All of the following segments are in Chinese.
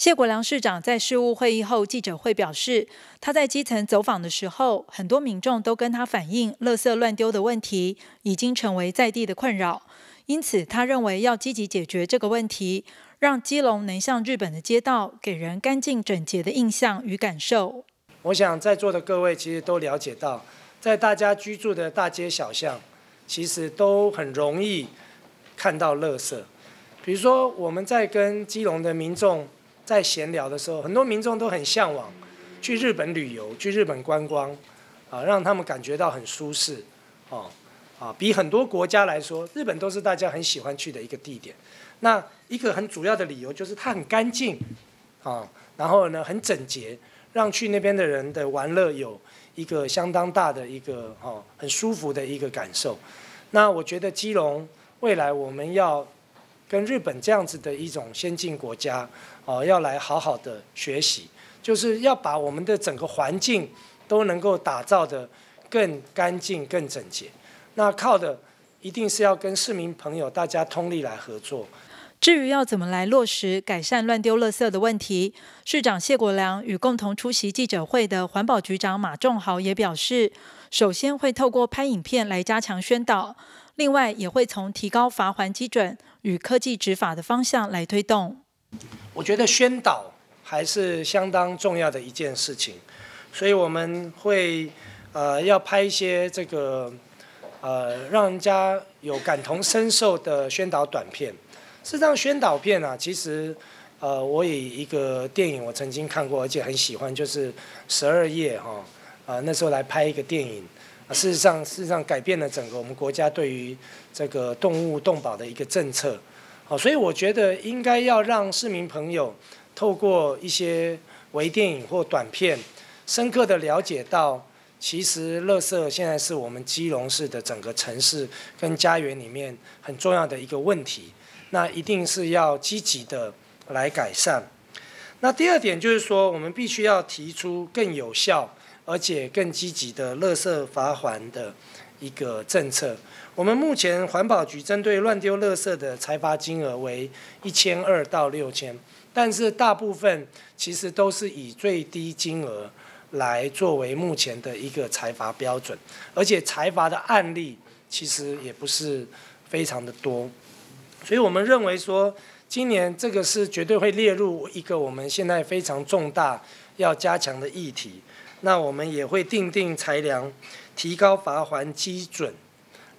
谢国良市长在事务会议后记者会表示，他在基层走访的时候，很多民众都跟他反映，垃圾乱丢的问题已经成为在地的困扰。因此，他认为要积极解决这个问题，让基隆能像日本的街道，给人干净整洁的印象与感受。我想在座的各位其实都了解到，在大家居住的大街小巷，其实都很容易看到垃圾。比如说，我们在跟基隆的民众。在闲聊的时候，很多民众都很向往去日本旅游、去日本观光，啊，让他们感觉到很舒适，哦，啊，比很多国家来说，日本都是大家很喜欢去的一个地点。那一个很主要的理由就是它很干净，啊，然后呢很整洁，让去那边的人的玩乐有一个相当大的一个哦很舒服的一个感受。那我觉得基隆未来我们要。跟日本这样子的一种先进国家，哦，要来好好的学习，就是要把我们的整个环境都能够打造的更干净、更整洁。那靠的一定是要跟市民朋友大家通力来合作。至于要怎么来落实改善乱丢垃圾的问题，市长谢国良与共同出席记者会的环保局长马仲豪也表示，首先会透过拍影片来加强宣导。另外，也会从提高罚还基准与科技执法的方向来推动。我觉得宣导还是相当重要的一件事情，所以我们会呃要拍一些这个呃让人家有感同身受的宣导短片。事实上，宣导片啊，其实呃我以一个电影我曾经看过，而且很喜欢，就是十二夜哈啊那时候来拍一个电影。事实上，事实上改变了整个我们国家对于这个动物动保的一个政策。好，所以我觉得应该要让市民朋友透过一些微电影或短片，深刻的了解到，其实垃圾现在是我们基隆市的整个城市跟家园里面很重要的一个问题。那一定是要积极的来改善。那第二点就是说，我们必须要提出更有效。而且更积极的垃圾罚还的一个政策。我们目前环保局针对乱丢垃圾的裁罚金额为一千二到六千，但是大部分其实都是以最低金额来作为目前的一个裁罚标准，而且裁罚的案例其实也不是非常的多，所以我们认为说，今年这个是绝对会列入一个我们现在非常重大要加强的议题。那我们也会定定裁量，提高罚还基准，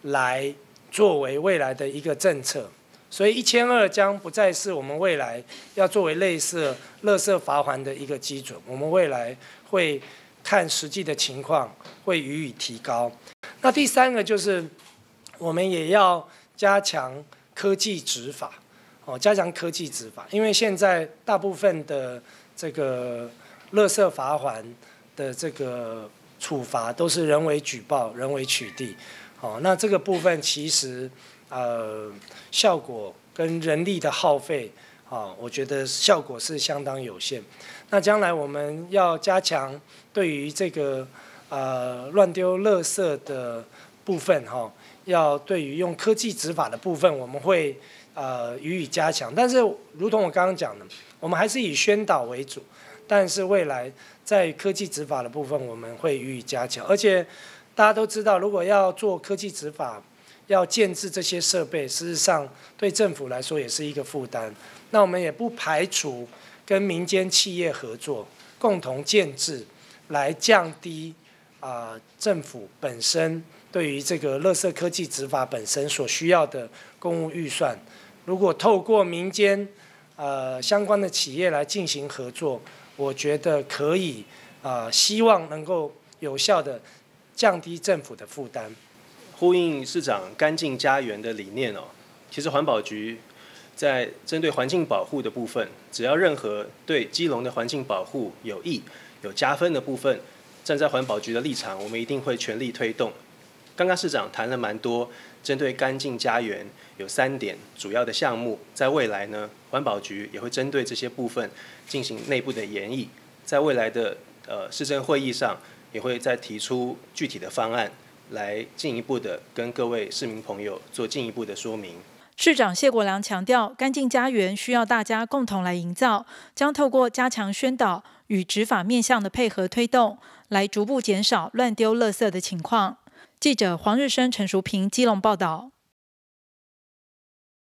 来作为未来的一个政策。所以一千二将不再是我们未来要作为类似垃圾罚还的一个基准。我们未来会看实际的情况，会予以提高。那第三个就是，我们也要加强科技执法，哦，加强科技执法，因为现在大部分的这个垃圾罚还。的这个处罚都是人为举报、人为取缔，哦，那这个部分其实呃效果跟人力的耗费，啊，我觉得效果是相当有限。那将来我们要加强对于这个呃乱丢垃圾的部分，哈，要对于用科技执法的部分，我们会呃予以加强。但是，如同我刚刚讲的，我们还是以宣导为主。但是未来在科技执法的部分，我们会予以加强。而且大家都知道，如果要做科技执法，要建制这些设备，事实上对政府来说也是一个负担。那我们也不排除跟民间企业合作，共同建制，来降低啊政府本身对于这个乐色科技执法本身所需要的公务预算。如果透过民间呃相关的企业来进行合作。我觉得可以，啊，希望能够有效的降低政府的负担，呼应市长“干净家园”的理念哦。其实环保局在针对环境保护的部分，只要任何对基隆的环境保护有益、有加分的部分，站在环保局的立场，我们一定会全力推动。刚刚市长谈了蛮多针对干净家园有三点主要的项目在未来呢环保局也会针对这些部分进行内部的演绎在未来的呃市政会议上也会再提出具体的方案来进一步的跟各位市民朋友做进一步的说明。市长谢国良强调干净家园需要大家共同来营造将透过加强宣导与执法面向的配合推动来逐步减少乱丢垃圾的情况。记者黄日升陈淑萍基隆报道。